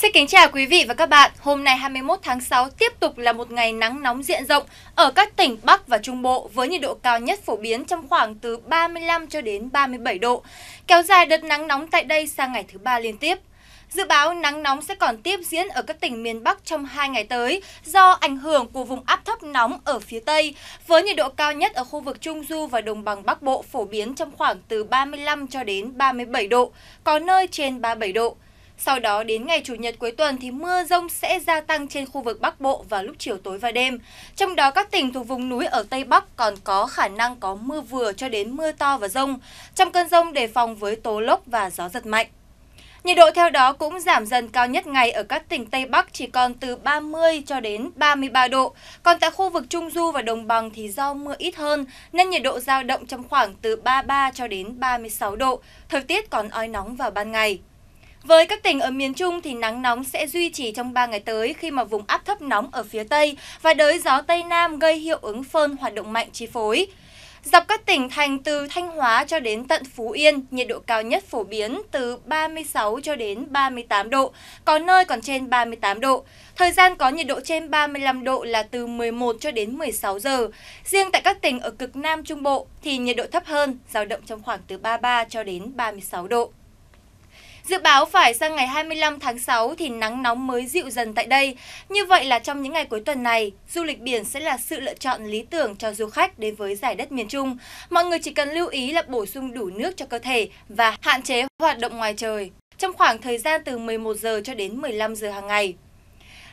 Xin kính chào quý vị và các bạn. Hôm nay 21 tháng 6 tiếp tục là một ngày nắng nóng diện rộng ở các tỉnh Bắc và Trung Bộ với nhiệt độ cao nhất phổ biến trong khoảng từ 35 cho đến 37 độ. Kéo dài đợt nắng nóng tại đây sang ngày thứ ba liên tiếp. Dự báo nắng nóng sẽ còn tiếp diễn ở các tỉnh miền Bắc trong 2 ngày tới do ảnh hưởng của vùng áp thấp nóng ở phía Tây, với nhiệt độ cao nhất ở khu vực Trung Du và Đồng bằng Bắc Bộ phổ biến trong khoảng từ 35 cho đến 37 độ, có nơi trên 37 độ. Sau đó đến ngày Chủ nhật cuối tuần thì mưa rông sẽ gia tăng trên khu vực Bắc Bộ vào lúc chiều tối và đêm. Trong đó các tỉnh thuộc vùng núi ở Tây Bắc còn có khả năng có mưa vừa cho đến mưa to và rông. Trong cơn rông đề phòng với tố lốc và gió giật mạnh. Nhiệt độ theo đó cũng giảm dần cao nhất ngày ở các tỉnh Tây Bắc, chỉ còn từ 30 cho đến 33 độ. Còn tại khu vực Trung Du và Đồng bằng thì do mưa ít hơn, nên nhiệt độ giao động trong khoảng từ 33 cho đến 36 độ. Thời tiết còn oi nóng vào ban ngày. Với các tỉnh ở miền Trung thì nắng nóng sẽ duy trì trong 3 ngày tới khi mà vùng áp thấp nóng ở phía Tây và đới gió Tây Nam gây hiệu ứng phơn hoạt động mạnh chi phối. Dọc các tỉnh thành từ Thanh Hóa cho đến tận Phú Yên, nhiệt độ cao nhất phổ biến từ 36 cho đến 38 độ, có nơi còn trên 38 độ. Thời gian có nhiệt độ trên 35 độ là từ 11 cho đến 16 giờ. Riêng tại các tỉnh ở cực Nam Trung Bộ thì nhiệt độ thấp hơn, dao động trong khoảng từ 33 cho đến 36 độ. Dự báo phải sang ngày 25 tháng 6 thì nắng nóng mới dịu dần tại đây. Như vậy là trong những ngày cuối tuần này, du lịch biển sẽ là sự lựa chọn lý tưởng cho du khách đến với giải đất miền Trung. Mọi người chỉ cần lưu ý là bổ sung đủ nước cho cơ thể và hạn chế hoạt động ngoài trời trong khoảng thời gian từ 11 giờ cho đến 15 giờ hàng ngày.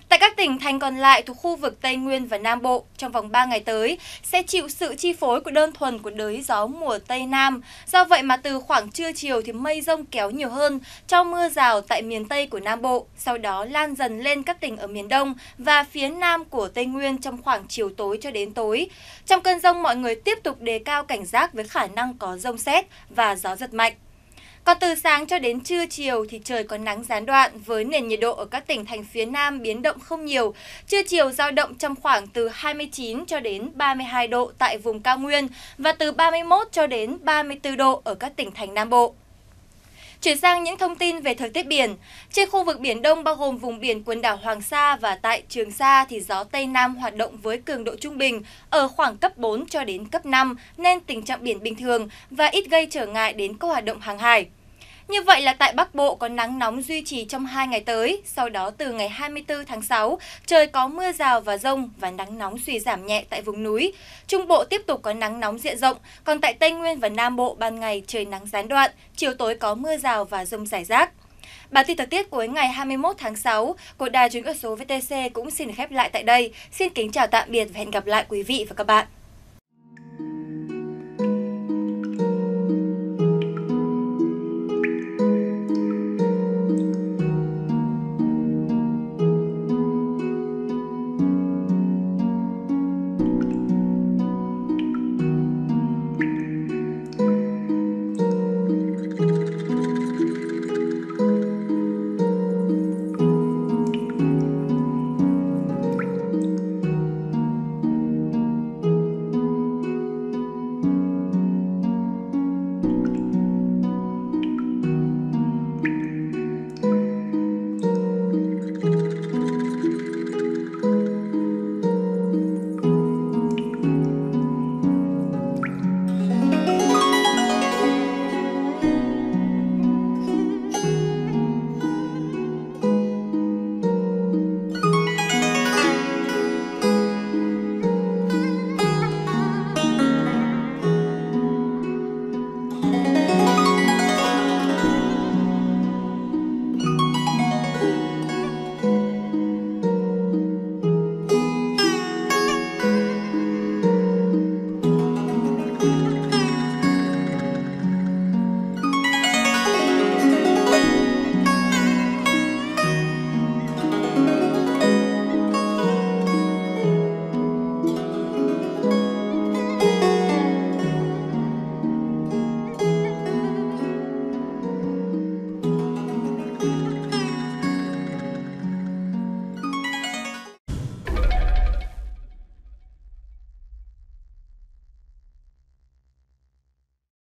Tại các tỉnh thành còn lại thuộc khu vực Tây Nguyên và Nam Bộ, trong vòng 3 ngày tới sẽ chịu sự chi phối của đơn thuần của đới gió mùa Tây Nam. Do vậy mà từ khoảng trưa chiều thì mây rông kéo nhiều hơn, cho mưa rào tại miền Tây của Nam Bộ, sau đó lan dần lên các tỉnh ở miền Đông và phía Nam của Tây Nguyên trong khoảng chiều tối cho đến tối. Trong cơn rông mọi người tiếp tục đề cao cảnh giác với khả năng có rông xét và gió giật mạnh. Còn từ sáng cho đến trưa chiều thì trời có nắng gián đoạn với nền nhiệt độ ở các tỉnh thành phía Nam biến động không nhiều. Trưa chiều giao động trong khoảng từ 29 cho đến 32 độ tại vùng cao nguyên và từ 31 cho đến 34 độ ở các tỉnh thành Nam Bộ. Chuyển sang những thông tin về thời tiết biển. Trên khu vực Biển Đông bao gồm vùng biển quần đảo Hoàng Sa và tại Trường Sa thì gió Tây Nam hoạt động với cường độ trung bình ở khoảng cấp 4 cho đến cấp 5 nên tình trạng biển bình thường và ít gây trở ngại đến các hoạt động hàng hải. Như vậy là tại Bắc Bộ có nắng nóng duy trì trong 2 ngày tới, sau đó từ ngày 24 tháng 6, trời có mưa rào và rông và nắng nóng suy giảm nhẹ tại vùng núi. Trung Bộ tiếp tục có nắng nóng diện rộng, còn tại Tây Nguyên và Nam Bộ ban ngày trời nắng gián đoạn, chiều tối có mưa rào và rông rải rác. Bản tin thời tiết cuối ngày 21 tháng 6 của Đài truyền hình số VTC cũng xin khép lại tại đây. Xin kính chào tạm biệt và hẹn gặp lại quý vị và các bạn.